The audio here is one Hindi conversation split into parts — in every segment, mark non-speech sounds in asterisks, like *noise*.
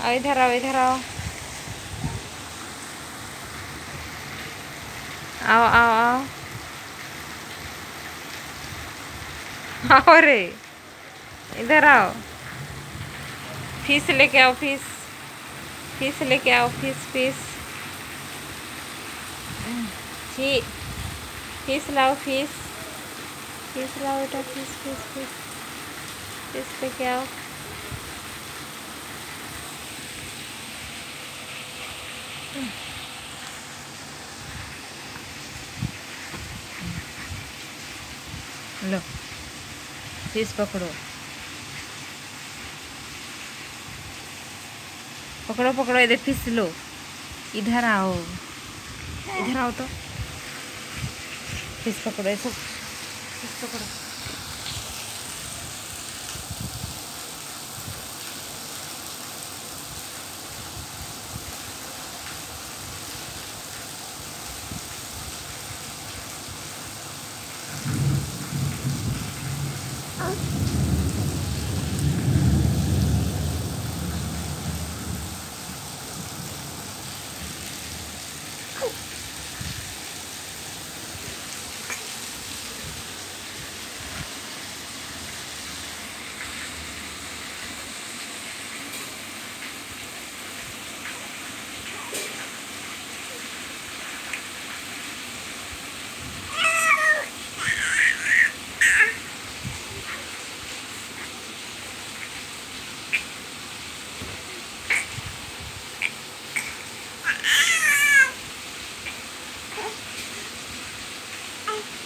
आओ, इधर आओ इधर आओ। आओ आओ आओ। आओ रे, इधर आओ। फ़ीस लेके आओ, फ़ीस। फ़ीस लेके आओ, फ़ीस फ़ीस। जी, फ़ीस लाओ, फ़ीस। फ़ीस लाओ बेटा, फ़ीस फ़ीस फ़ीस। फ़ीस लेके आओ। लो फिश पकड़ो पकड़ो पकड़ो इधर फिश लो इधर आओ इधर आओ तो फिश पकड़ो ऐसा फिश पकड़ो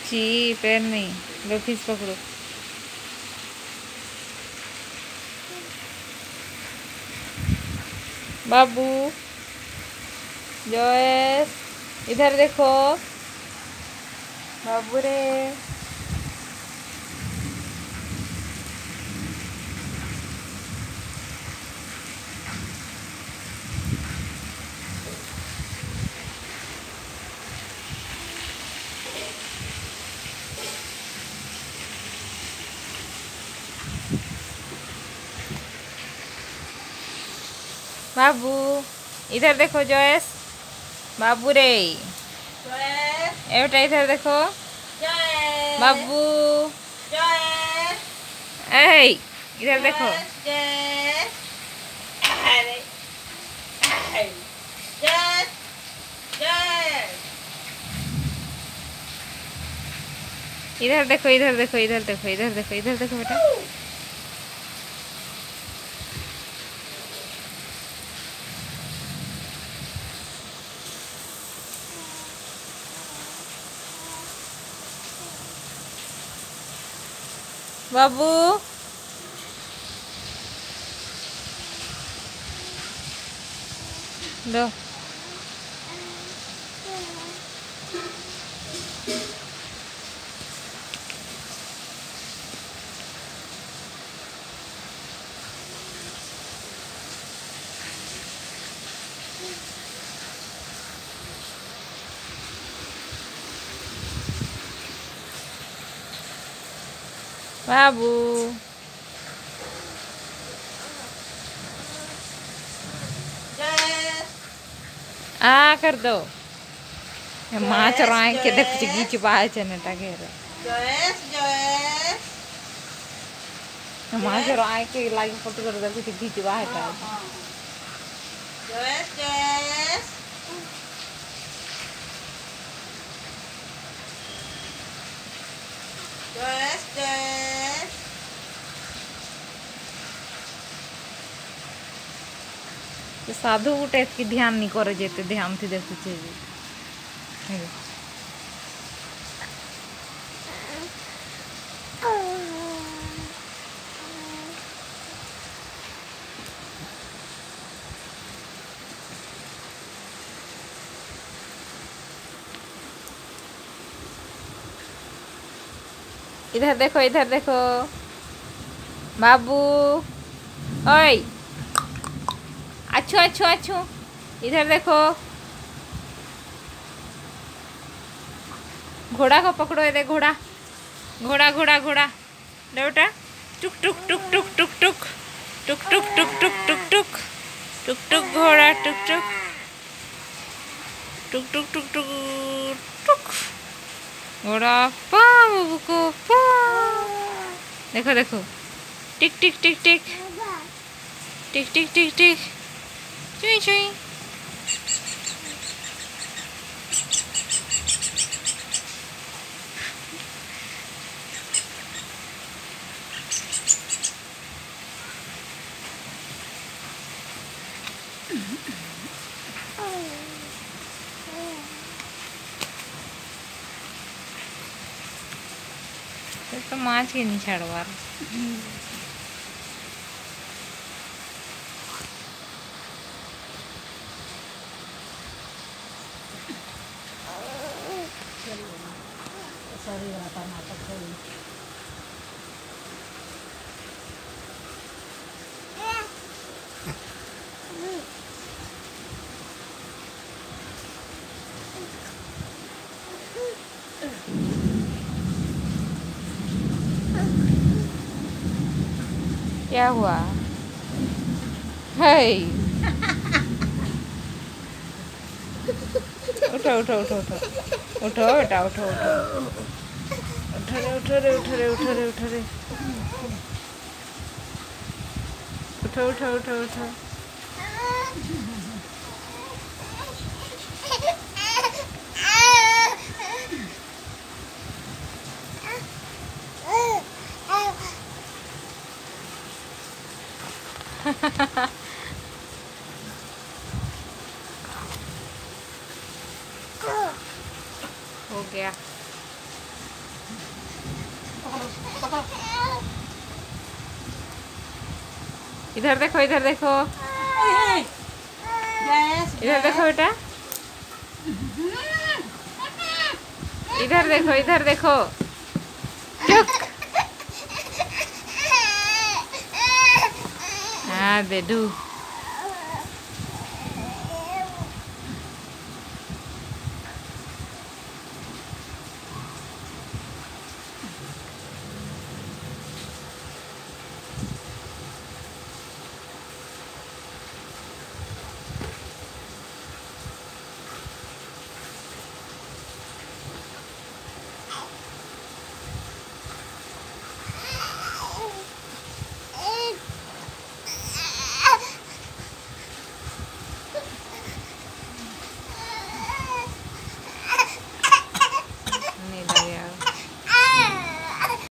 जी पैर नहीं लो खींच पकड़ो। बाबू जोएस इधर देखो। बाबू रे। बाबू इधर देखो जॉयस बाबू रे। ए बेटा इधर देखो। बाबू। ए इधर देखो। इधर देखो इधर देखो इधर देखो इधर देखो इधर देखो बेटा। Babu. Duh. बाबू आ कर दो माच चराए के देख कुछ गीच बाहर चने घेर के लाइक फ़ोटो कर दे कुछ गीच बाहर का ସେ ସାଧୁ ଗୋଟେ ଏତିକି ଧ୍ୟାନ ନି କରେ ଯେ ଏତେ ଧ୍ୟାନଥି ଦେଖୁଛେ ଯେ इधर देखो इधर देखो बाबू ओए अच्छो अच्छो अच्छो इधर देखो घोड़ा को पकड़ो ये देख घोड़ा घोड़ा घोड़ा घोड़ा बेटा टुक टुक टुक टुक टुक टुक टुक टुक टुक टुक टुक टुक टुक टुक घोड़ा टुक टुक टुक टुक टुक टुक टुक घोड़ा पा बाबू को पा देखो देखो टिक टिक टिक टिक टिक टिक टिक टिक シュインシュインちょっとマジにしゃるわ。Yawa. Hey. Uঠো উঠো উঠো উঠো উঠো এটা উঠো উঠো উঠো রে উঠো রে উঠো রে উঠো রে উঠো রে উঠো উঠো উঠো উঠো *laughs* हो गया। इधर देखो इधर देखो। इधर देखो बेटा। इधर देखो इधर देखो। They do.